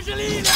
usually